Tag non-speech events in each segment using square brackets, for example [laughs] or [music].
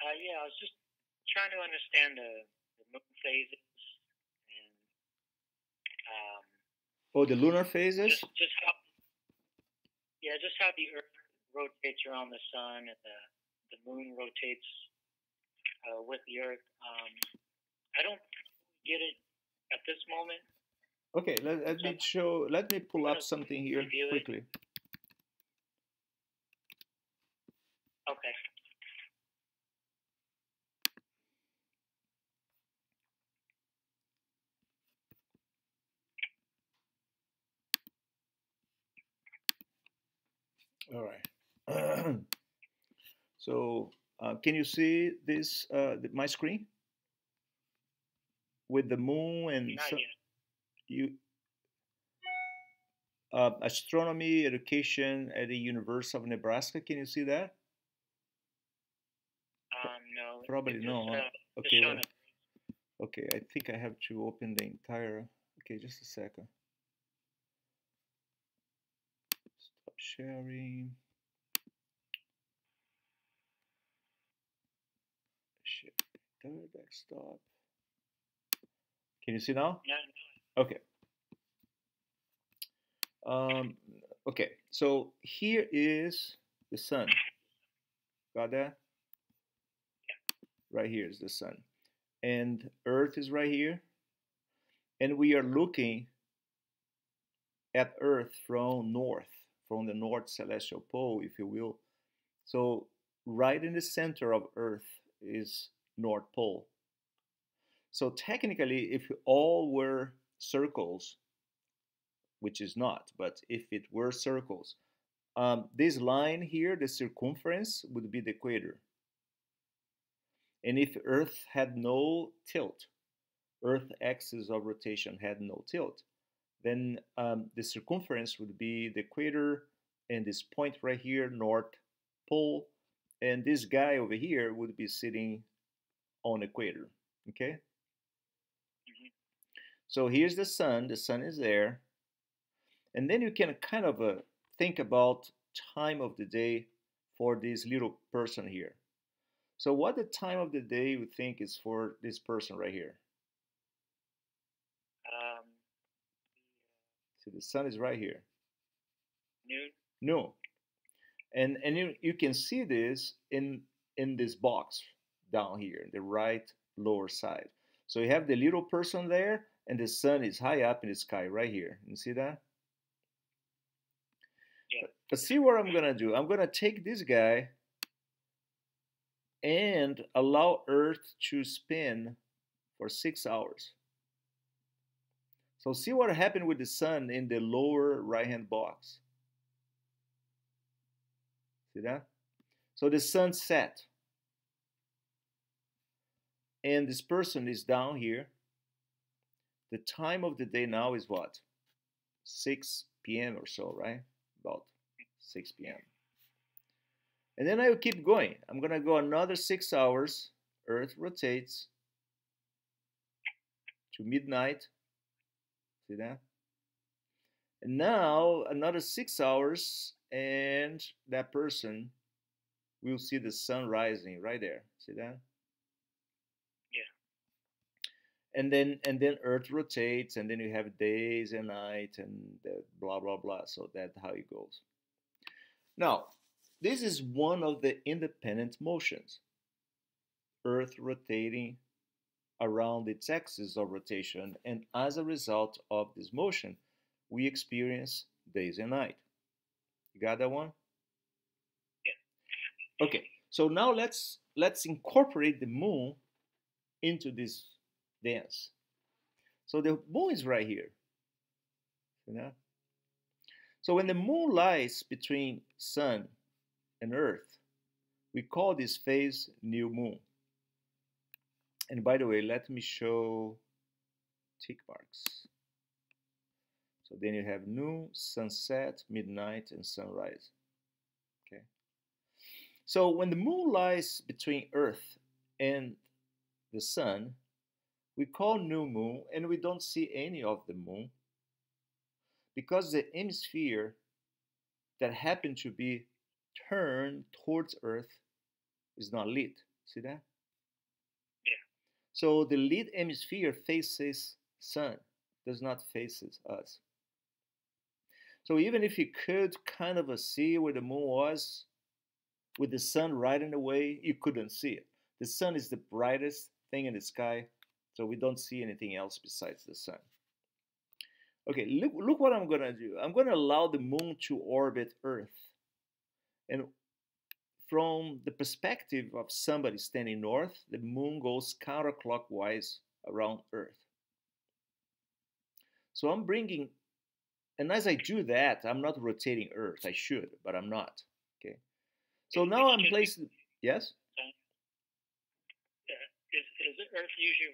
Uh, yeah, I was just trying to understand the, the moon phases and um, Oh, the lunar phases? just just how yeah, just how the Earth rotates around the sun and the the moon rotates uh, with the Earth. Um, I don't get it at this moment. Okay, let, let me show, let me pull up something here quickly. it? quickly. Okay. All right. [clears throat] so, uh, can you see this, uh, my screen? With the moon and yet. you, uh, astronomy education at the University of Nebraska. Can you see that? Um, no. Probably no, Just, huh? uh, Okay, well, okay. I think I have to open the entire. Okay, just a second. Stop sharing. Share desktop. Can you see now? No, Okay. Um, okay, so here is the sun. Got that? Right here is the sun. And Earth is right here. And we are looking at Earth from north, from the north celestial pole, if you will. So, right in the center of Earth is North Pole. So technically, if all were circles, which is not, but if it were circles, um, this line here, the circumference, would be the equator. And if Earth had no tilt, Earth axis of rotation had no tilt, then um, the circumference would be the equator and this point right here, North Pole, and this guy over here would be sitting on equator. Okay. Mhm. So here's the sun. The sun is there, and then you can kind of uh, think about time of the day for this little person here. So what the time of the day you think is for this person right here? um, See, the sun is right here. noon. No. And and you, you can see this in in this box down here, the right lower side. So you have the little person there, and the sun is high up in the sky right here. You see that? Yeah. But, but see what I'm gonna do? I'm gonna take this guy and allow Earth to spin for six hours. So see what happened with the sun in the lower right hand box. See that? So the sun set. And this person is down here. The time of the day now is what? 6 p.m. or so, right? About 6 p.m. And then I will keep going. I'm going to go another six hours. Earth rotates to midnight. See that? And now another six hours, and that person will see the sun rising right there. See that? Yeah. And then and then Earth rotates, and then you have days and night, and blah blah blah. So that's how it goes. Now, this is one of the independent motions. Earth rotating around its axis of rotation, and as a result of this motion, we experience days and night. You got that one? Yeah. Okay. So now let's let's incorporate the moon into this dance. So the moon is right here. You know? So when the moon lies between sun and earth, we call this phase new moon. And by the way, let me show tick marks. So then you have noon, sunset, midnight, and sunrise. Okay. So when the moon lies between Earth and the sun, we call new moon, and we don't see any of the moon because the hemisphere that happened to be turned towards Earth is not lit. See that? So the lead hemisphere faces sun, does not faces us. So even if you could kind of see where the moon was, with the sun right in the way, you couldn't see it. The sun is the brightest thing in the sky, so we don't see anything else besides the sun. Okay, look, look what I'm going to do. I'm going to allow the moon to orbit Earth. And from the perspective of somebody standing north, the moon goes counterclockwise around Earth. So I'm bringing, and as I do that, I'm not rotating Earth. I should, but I'm not. Okay. So now I'm placing, yes? Is, is Earth usually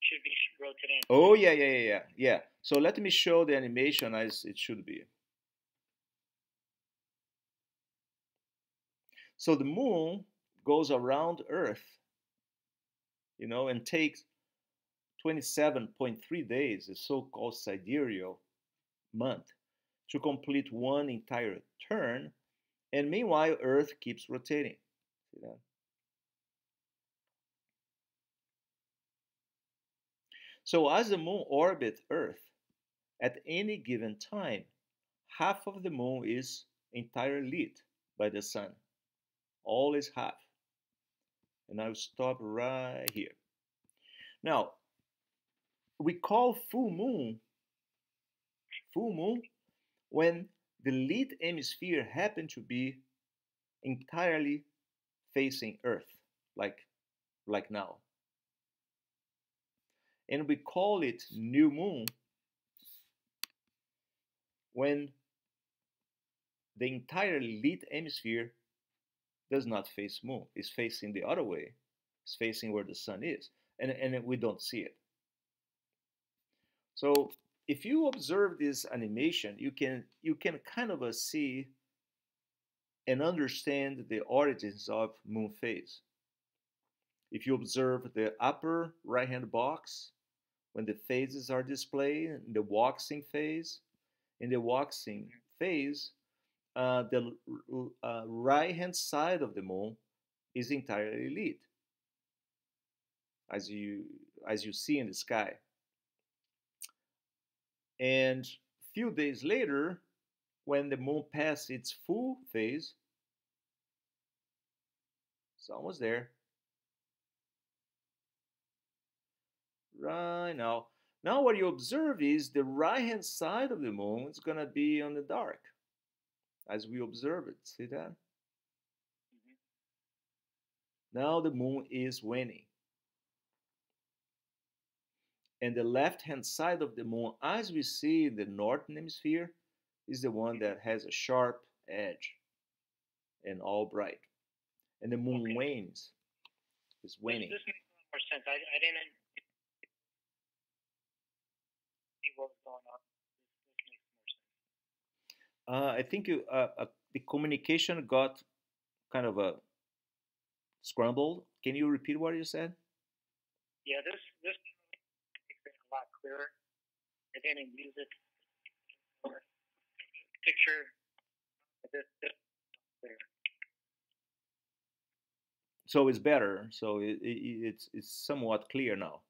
should be rotating? Oh, yeah, yeah, yeah, yeah, yeah. So let me show the animation as it should be. So the moon goes around Earth, you know, and takes 27.3 days, the so-called sidereal month, to complete one entire turn, and meanwhile Earth keeps rotating. See that? So as the moon orbits Earth, at any given time, half of the moon is entirely lit by the sun. All is half. And I'll stop right here. Now, we call full moon full moon when the lit hemisphere happen to be entirely facing Earth, like, like now and we call it new moon when the entire lit hemisphere does not face moon It's facing the other way it's facing where the sun is and, and we don't see it so if you observe this animation you can you can kind of uh, see and understand the origins of moon phase if you observe the upper right hand box when the phases are displayed the waxing phase. In the waxing phase, uh, the uh, right hand side of the moon is entirely lit, as you as you see in the sky. And a few days later, when the moon passes its full phase, it's almost there. right now. Now what you observe is the right hand side of the moon is going to be on the dark as we observe it. See that? Mm -hmm. Now the moon is waning. And the left hand side of the moon, as we see in the northern hemisphere, is the one that has a sharp edge and all bright. And the moon okay. wanes. It's waning. This makes more sense. I, I didn't what's going on. This, this makes more sense. Uh, I think you, uh, uh, the communication got kind of a scrambled. Can you repeat what you said? Yeah, this this makes it a lot clearer. Then in music, picture, this, this. So it's better. So it, it, it's it's somewhat clear now.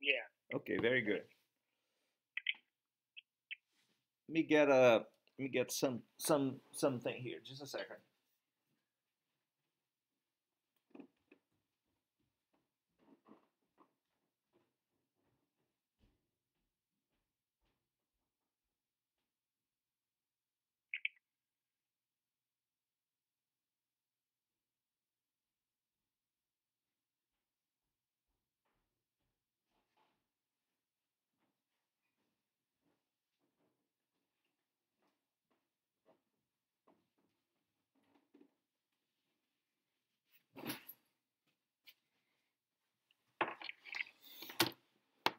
Yeah. Okay, very good let me get a let me get some some something here. Just a second.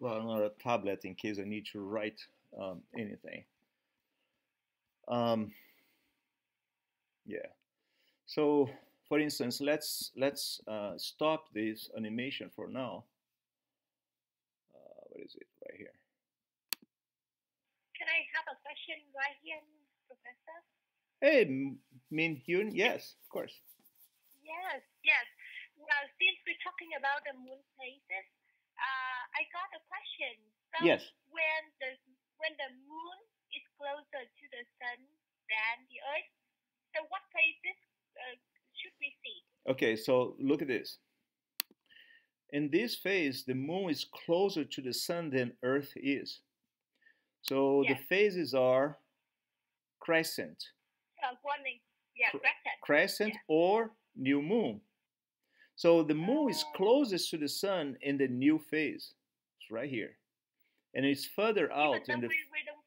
Well, another tablet in case I need to write um, anything. Um, yeah. So, for instance, let's let's uh, stop this animation for now. Uh, what is it right here? Can I have a question right here, Professor? Hey, Min Hyun. Yes, of course. Yes, yes. well, since we're talking about the moon phases, uh, I got a question. So Yes. when the when the moon is closer to the sun than the Earth, so what phases uh, should we see? Okay, so look at this. In this phase, the moon is closer to the sun than Earth is. So the phases are crescent, Uh. Yeah, crescent. crescent Yeah. or new moon. So the moon is closest to the sun in the new phase. It's right here. And it's further out in the we, we don't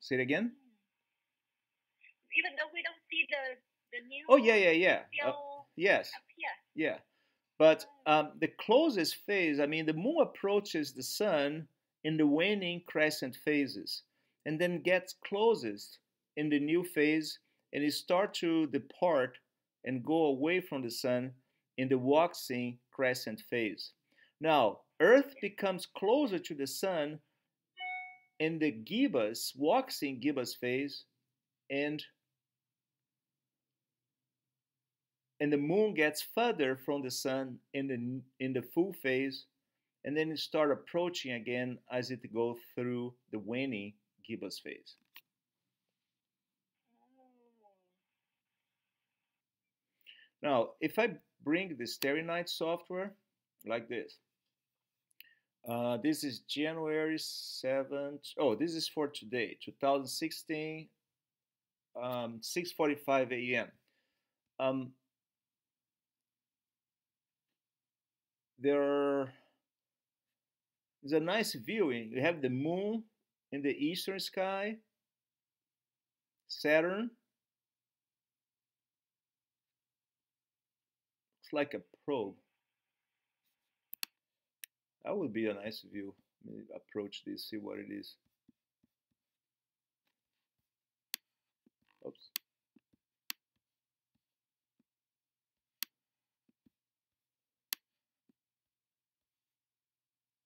Say it again? even though we don't see the the new Oh yeah, yeah, yeah. Uh, yes. Yeah. But um, the closest phase, I mean, the moon approaches the sun in the waning crescent phases and then gets closest in the new phase and it starts to depart and go away from the sun in the waxing crescent phase. Now, Earth becomes closer to the sun in the gibbous, waxing gibbous phase and and the moon gets further from the sun in the in the full phase and then it start approaching again as it go through the waning gibbous phase now if i bring the night software like this uh, this is january 7th oh this is for today 2016 um, 6.45 a.m um, there is a nice viewing. You have the moon in the eastern sky, Saturn. It's like a probe. That would be a nice view. Approach this, see what it is. Oops.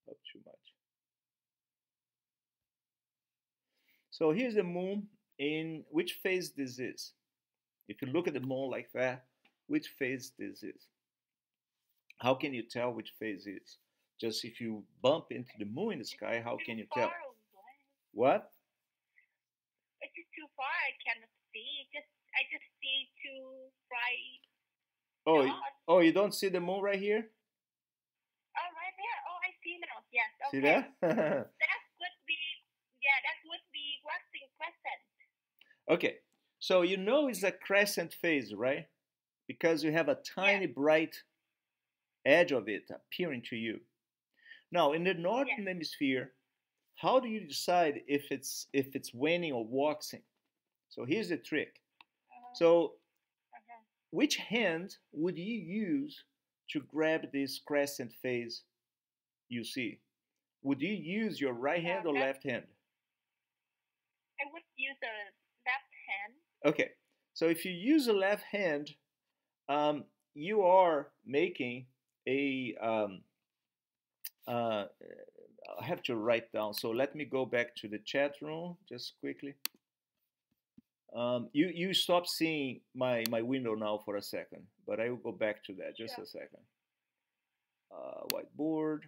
Up too much. So here's the moon in which phase this is. If you look at the moon like that, which phase this is? How can you tell which phase it is? Just if you bump into the moon in the sky, how can you tell? away. What? It's just too far. I cannot see. Just I just see two bright Oh, dots. oh, you don't see the moon right here? Oh, right there. Oh, I see now. Yes. Okay. See that? [laughs] That would be yeah. That would be waxing crescent. okay, so you know it's a crescent phase, right? Because you have a tiny bright edge of it appearing to you. Now, in the northern hemisphere, how do you decide if it's if it's waning or waxing? So here's the trick. Uh, So uh-huh. which hand would you use to grab this crescent phase you see? Would you use your right hand or Uh, that- left hand? I would use the left hand. Okay, so if you use a left hand, um, you are making a. Um, uh, I have to write down. So let me go back to the chat room just quickly. Um, you you stop seeing my my window now for a second, but I will go back to that just Sure. a second. Uh, whiteboard.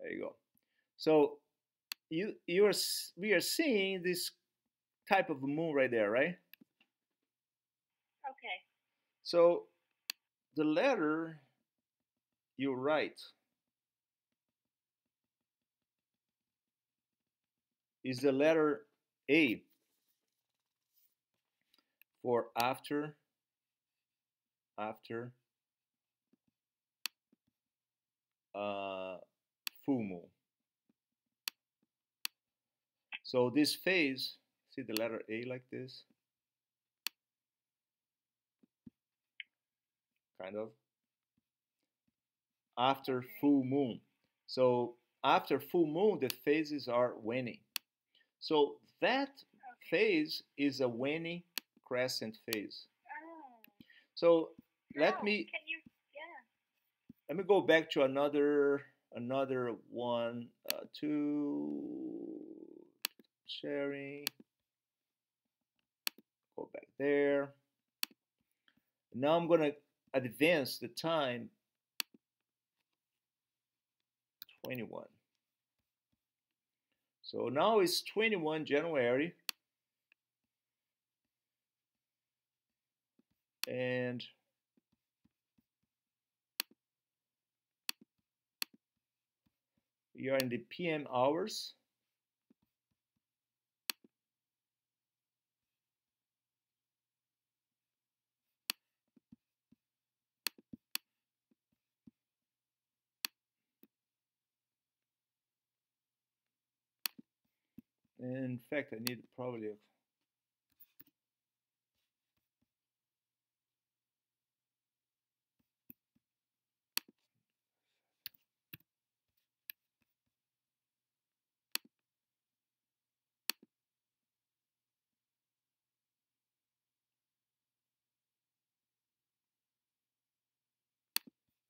There you go. So you you are we are seeing this type of moon right there, right? Okay. So the letter you write is the letter A for after after uh, full moon. So this phase, see the letter A like this? Kind of. After full moon. So after full moon, the phases are waning. So that phase is a waning crescent phase. Oh. So let Now, me you? Yeah. let me go back to another another one uh, to sharing go back there. Now I'm going to advance the time 21. So now it's 21 January. And are in the PM hours. In fact, I need probably a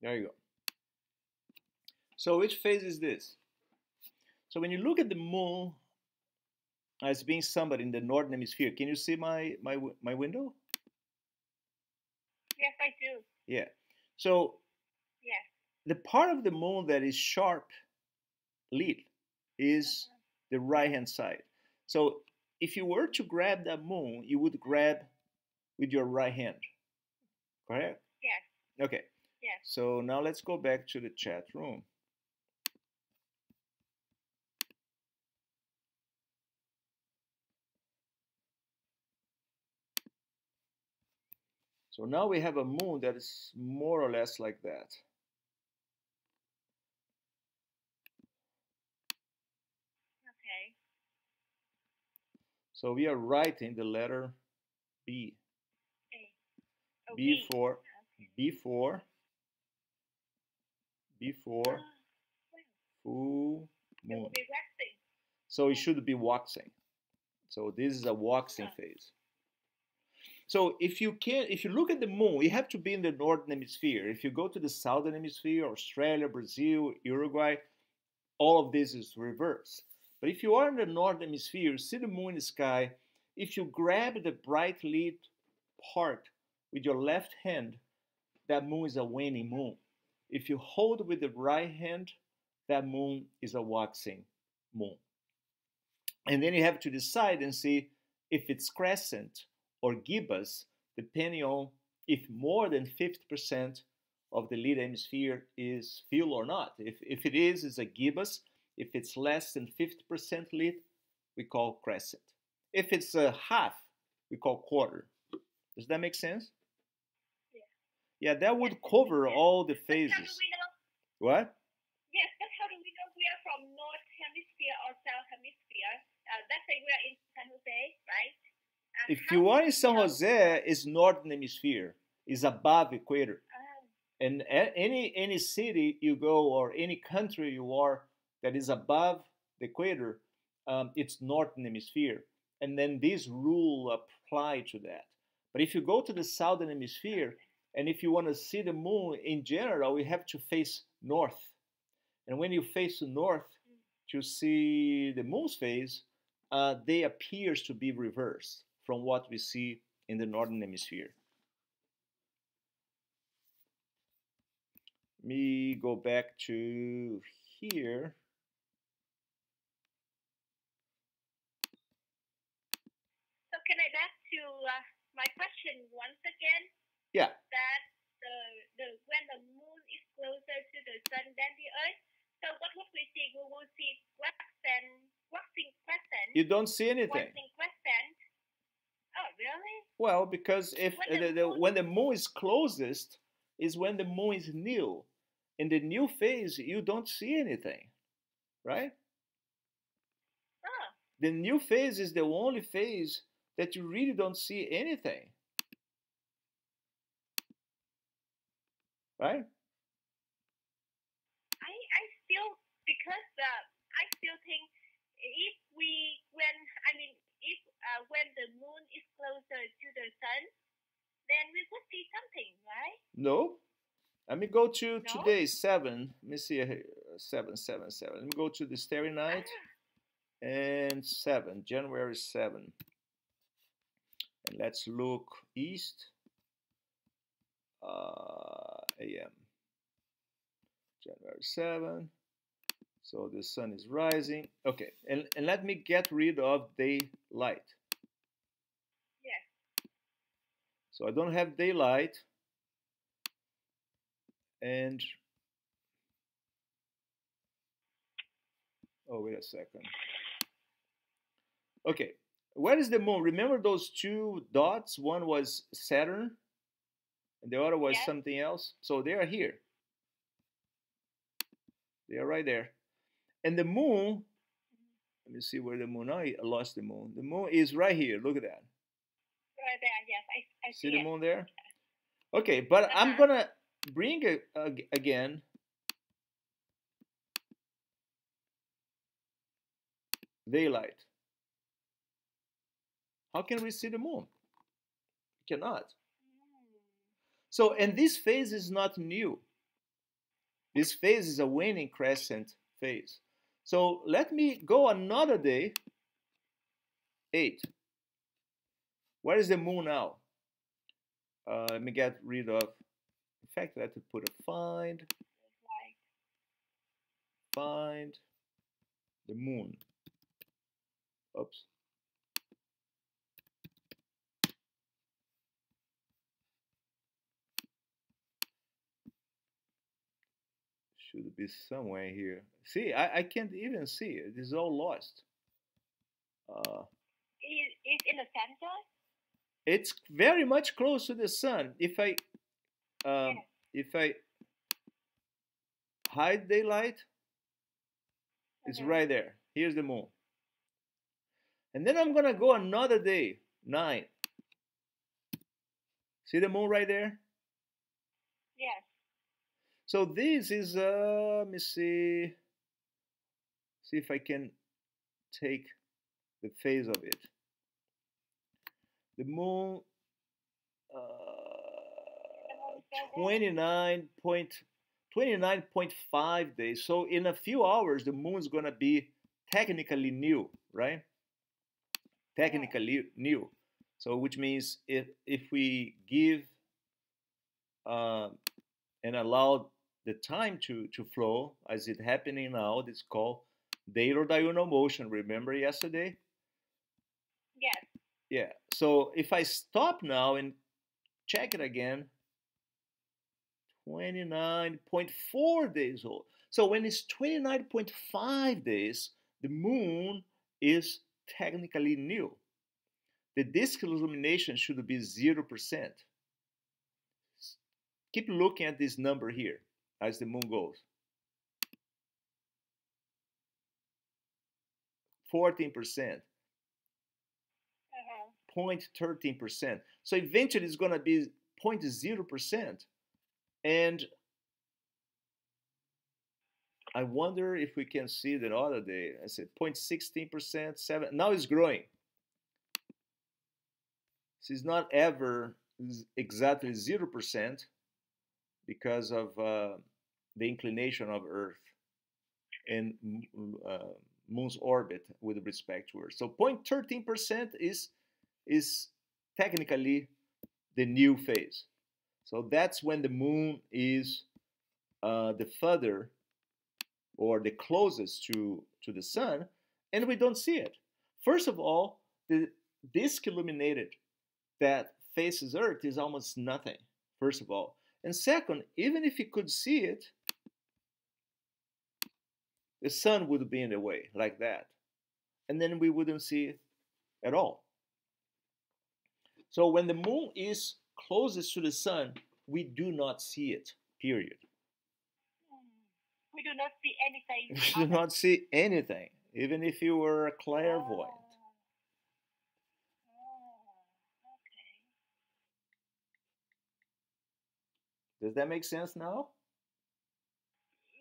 There you go. So which phase is this? So when you look at the moon as being somebody in the northern hemisphere. Can you see my my my window? Yes, I do. Yeah. So yes. the part of the moon that is sharp lit is uh-huh. the right hand side. So if you were to grab that moon, you would grab with your right hand. Correct? Yes. Okay. Yes. So now let's go back to the chat room. So now we have a moon that is more or less like that. Okay. So we are writing the letter B. Oh, B, for. B for B for ah, full moon. So it should be waxing. So this is a waxing phase. So if you can, if you look at the moon, you have to be in the northern hemisphere. If you go to the southern hemisphere, Australia, Brazil, Uruguay, all of this is reverse. But if you are in the northern hemisphere, see the moon in the sky. If you grab the bright lit part with your left hand, that moon is a waning moon. If you hold with the right hand, that moon is a waxing moon. And then you have to decide and see if it's crescent or gibbous, depending on if more than 50% of the lead hemisphere is filled or not. If, if it is, it's a gibbous. If it's less than 50% lead, we call crescent. If it's a half, we call quarter. Does that make sense? Yeah. Yeah, that would cover all the phases. What? Yes, but how do we know we are from North Hemisphere or South Hemisphere? Uh, let's say we are in San Jose, right? If you are in San Jose, it's northern hemisphere, is above equator. Oh. And any any city you go or any country you are that is above the equator, um, it's northern hemisphere. And then this rule apply to that. But if you go to the southern hemisphere, and if you want to see the moon in general, you have to face north. And when you face north mm. to see the moon's phase, uh, they appears to be reversed from what we see in the northern hemisphere. Let me go back to here. So can I back to uh, my question once again? Yeah. That the, the when the moon is closer to the sun than the earth, so what would we see? We will see waxing, waxing crescent. You don't see anything. Waxing crescent Oh, really? Well, because if when the, the, when the moon is closest is when the moon is new. In the new phase, you don't see anything, right? Oh. The new phase is the only phase that you really don't see anything. Right? I I still because uh, I still think if we when I mean if uh, when the moon is closer to the sun, then we would see something, right? No. Let me go to no? today seven. Let me see here seven seven seven. Let me go to the starry night ah. and seven January seven. And let's look east. Uh, AM. January 7. So the sun is rising. Okay, and, and let me get rid of daylight. Yes. So I don't have daylight. And oh, wait a second. Okay, where is the moon? Remember those two dots? One was Saturn, and the other was Yes. something else. So they are here. They are right there. And the moon, let me see where the moon. I lost the moon. The moon is right here. Look at that. There. Yes, I, I See see, the moon there? Okay, but I'm Uh-huh. gonna bring it ag- again. Daylight. How can we see the moon? We cannot. So, and this phase is not new. This phase is a waning crescent phase. So let me go another day. Eight. Where is the moon now? Uh, let me get rid of. In fact, let me put a find. Find the moon. Oops. Should be somewhere here. See, I, I can't even see it. It's all lost. Uh, Is is in the center? It's very much close to the sun. If I um, if I hide daylight, it's right there. Here's the moon. And then I'm gonna go another day, nine. See the moon right there? Yes. So this is uh let me see. See if I can take the phase of it. The moon uh moon is right there? 29 point 29.5 days. So in a few hours the moon is gonna be technically new, right? Technically new. So which means if if we give uh, and allow the time to, to flow as it happening now, it's called diurnal motion. Remember yesterday? Yes. Yeah. So if I stop now and check it again, 29.4 days old. So when it's 29.5 days, the moon is technically new. The disk illumination should be 0%. Keep looking at this number here as the moon goes. 14%. Uh-huh. 0.13%. So eventually it's going to be 0.0%. And I wonder if we can see that other day. I said 0.16%, 7. Now it's growing. This is not ever exactly 0% because of uh, the inclination of Earth and uh, Moon's orbit with respect to Earth. So 0.13% is is technically the new phase. So that's when the moon is uh, the further or the closest to, to the sun, and we don't see it. First of all, the disk illuminated that faces Earth is almost nothing, first of all. And second, even if you could see it, the sun would be in the way like that. And then we wouldn't see it at all. So when the moon is closest to the sun, we do not see it, period. We do not see anything. [laughs] We do not see anything, even if you were a clairvoyant. Oh. Oh. Does that make sense now?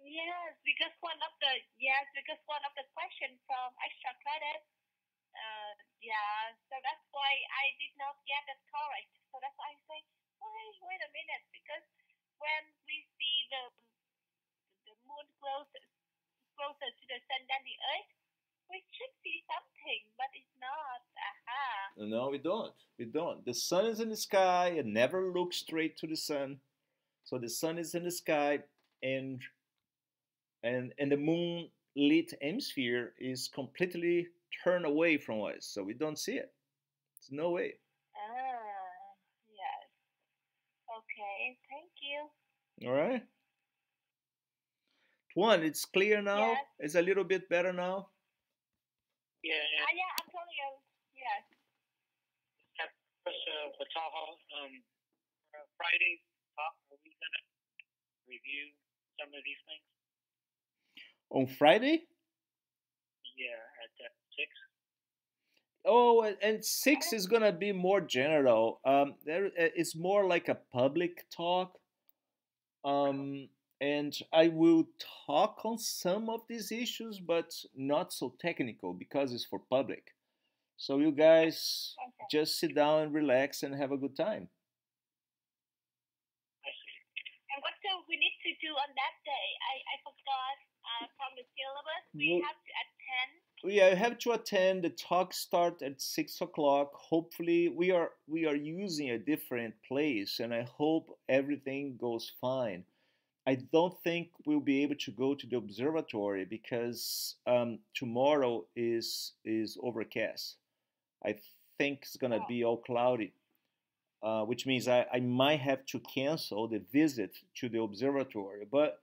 Yes, because one of the yes, because one of the questions from extra credit. Uh, yeah, so that's why I did not get it correct. So that's why I say, wait, wait a minute, because when we see the the moon closer closer to the sun than the earth, we should see something, but it's not. Aha. No, we don't. We don't. The sun is in the sky and never look straight to the sun. So the sun is in the sky and and and the moon lit hemisphere is completely turned away from us. So we don't see it. It's no way. Ah, yes. Okay, thank you. All right. Tuan, it's clear now. Yes. It's a little bit better now. Yeah, and Ah, yeah, I'm telling you. Yes. Chris uh, Batalha, um, uh, Friday are we going to review some of these things? On Friday? 6. Oh, and- and six is gonna be more general. Um, there, uh, it's more like a public talk. Um, and I will talk on some of these issues, but not so technical because it's for public. So you guys Okay. just sit down and relax and have a good time. And what do we need to do on that day? I, I forgot uh, from the syllabus. We Well- have to attend. Yeah, you have to attend. The talk start at six o'clock. Hopefully, we are we are using a different place, and I hope everything goes fine. I don't think we'll be able to go to the observatory because um, tomorrow is is overcast. I think it's gonna Oh. be all cloudy, uh, which means I, I might have to cancel the visit to the observatory. But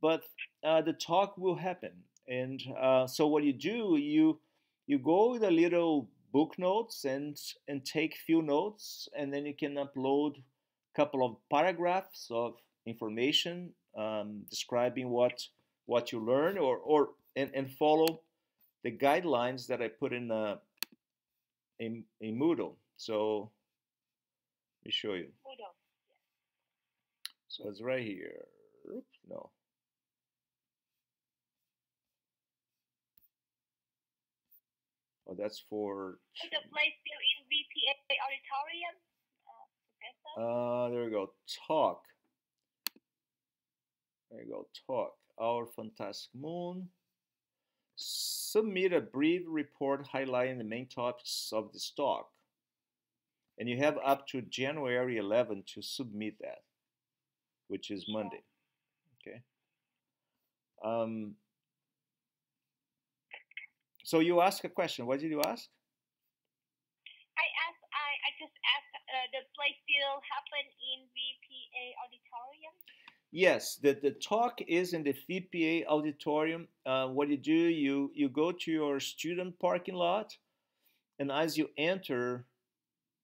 but uh, the talk will happen, and uh, so what you do you you go with a little book notes and and take few notes, and then you can upload a couple of paragraphs of information um, describing what what you learn or or and, and follow the guidelines that I put in uh, in in Moodle. So let me show you. Moodle. So it's right here. Oops, no. Oh, that's for. Is the place still in VPA auditorium, uh, Professor? Uh, there we go. Talk. There you go. Talk. Our fantastic moon. Submit a brief report highlighting the main topics of this talk. And you have up to January 11 to submit that, which is Monday. Okay. Um, so you ask a question. What did you ask? I asked. I, I just asked. Uh, the play still happen in VPA auditorium. Yes, the, the talk is in the VPA auditorium. Uh, what you do, you you go to your student parking lot, and as you enter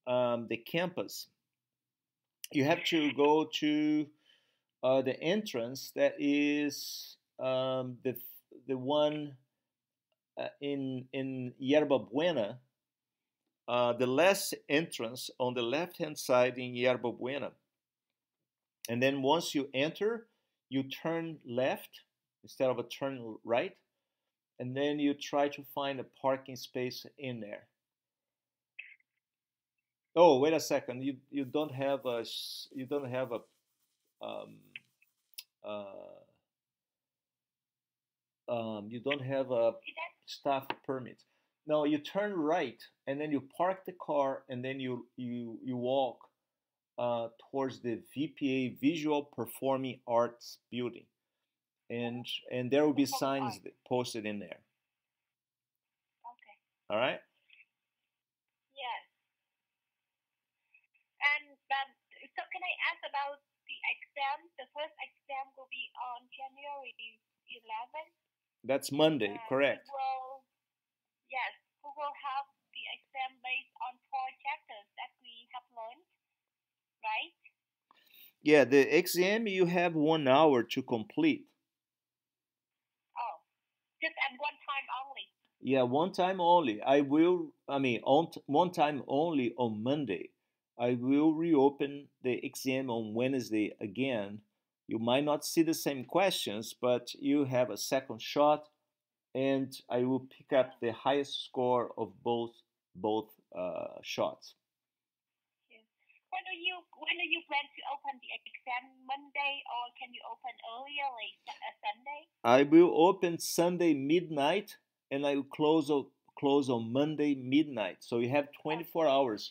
um, the campus, you have to go to uh, the entrance that is um, the the one uh, in in Yerba Buena. Uh, the last entrance on the left hand side in Yerba Buena. And then once you enter, you turn left instead of a turn right, and then you try to find a parking space in there. Oh, wait a second. You you don't have a you don't have a um, uh, um, you don't have a staff permit. No, you turn right and then you park the car and then you you you walk uh, towards the VPA Visual Performing Arts building, and and there will be signs that- posted in there. okay? All right. Yes. And um, so can I ask about the exam? The first exam will be on January 11th. That's Monday, and correct? Will, yes, we will have the exam based on four chapters that we have learned, right? Yeah, the exam you have one hour to complete. Oh, just at one time only. Yeah, one time only. I will. I mean, on t- one time only on Monday. I will reopen the exam on Wednesday again. You might not see the same questions, but you have a second shot, and I will pick up the highest score of both both uh, shots. When do you when do you plan to open the exam? Monday or can you open earlier, like uh, Sunday? I will open Sunday midnight, and I will close o- close on Monday midnight. So you have 24 hours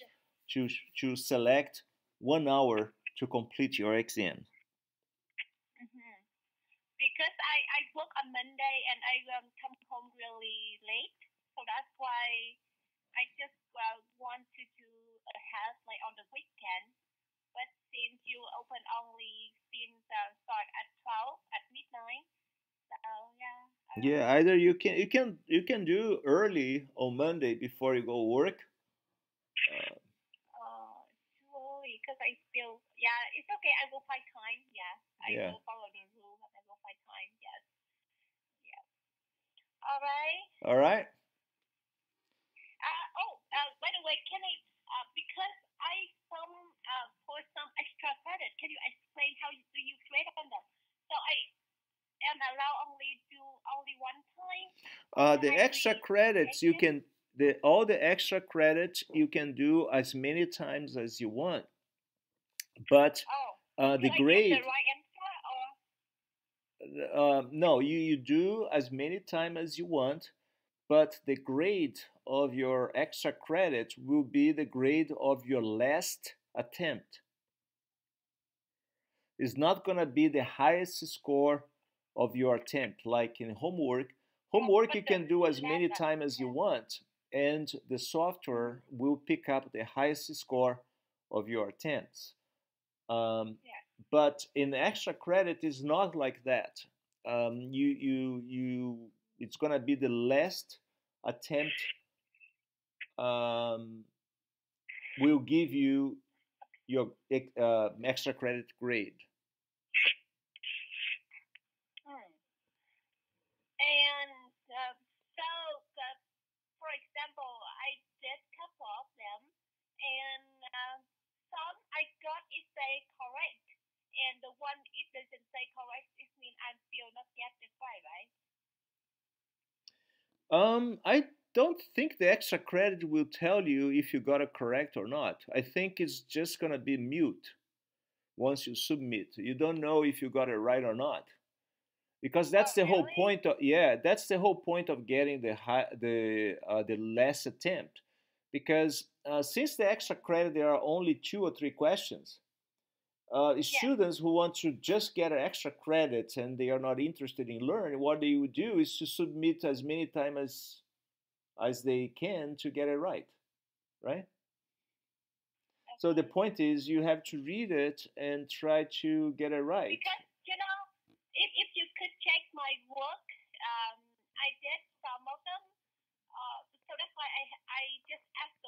to to select one hour to complete your exam. hmm Because I, I work on Monday and I um, come home really late, so that's why I just uh, want to do a half like on the weekend. But since you open only since uh, start at twelve at midnight, so yeah. Yeah, either you can you can you can do early on Monday before you go work. Uh, early because I still yeah. It's okay. I will find time. Yeah, I Yeah. will follow the rule and I will find time. Yes. Yeah. All right. all right. Uh, oh, uh, by the way, can I, uh, because I some, uh, for some extra credit, can you explain how you, do you trade on them? So I am allowed only do only one time? Uh, the extra credits you can the all the extra credits you can do as many times as you want, but Oh, uh, the do I get grade the right? Uh, no you you do as many time as you want, but the grade of your extra credit will be the grade of your last attempt. It's not gonna be the highest score of your attempt, like in homework. Homework you can do as many last time as you want, and the software will pick up the highest score of your attempts. Um, Yeah. But in extra credit, it's not like that. Um, you you you, it's gonna be the last attempt. Um, will give you your uh, extra credit grade. Hmm. And uh, so, for example, I did couple of them, and uh, some I got correct, and the one it doesn't say correct, it means I'm still not get the five, right? Um, I don't think the extra credit will tell you if you got it correct or not. I think it's just gonna be mute once you submit. You don't know if you got it right or not. Because that's Oh, the whole point of yeah, that's the whole point of getting the high, the uh, the last attempt. Because uh, since the extra credit there are only two or three questions, uh, students who want to just get an extra credit and they are not interested in learning, what they would do is to submit as many times as as they can to get it right, right? So the point is you have to read it and try to get it right. Because you know, if if you could check my work, um, I did some of them, uh, so that's why I I just asked.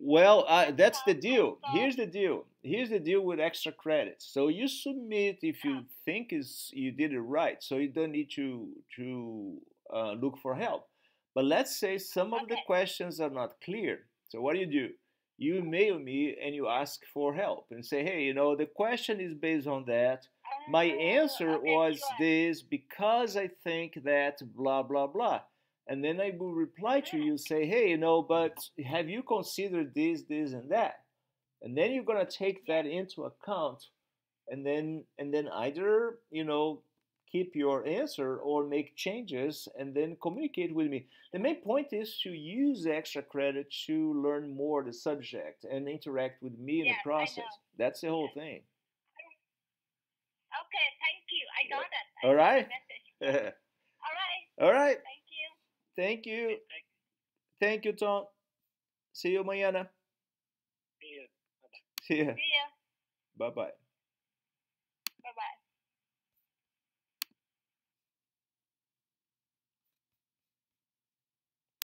Well, uh, that's the deal. Here's the deal. Here's the deal with extra credits. So you submit if you think is you did it right. So you don't need to to uh, look for help. But let's say some of the questions are not clear. So what do you do? You email me and you ask for help and say, hey, you know, the question is based on that. My Oh, answer was this because I think that blah blah blah. And then I will reply to you say, hey, you know, but have you considered this, this, and that? And then you're gonna take that into account, and then and then either you know keep your answer or make changes and then communicate with me. The main point is to use extra credit to learn more the subject and interact with me in Yes, the process. That's the whole thing. Okay, thank you. I got it. I All got right. [laughs] All right. All right. Thank you. Thank you. Thank Thank you, Tom. See you mañana. you. See ya. See ya. Bye bye.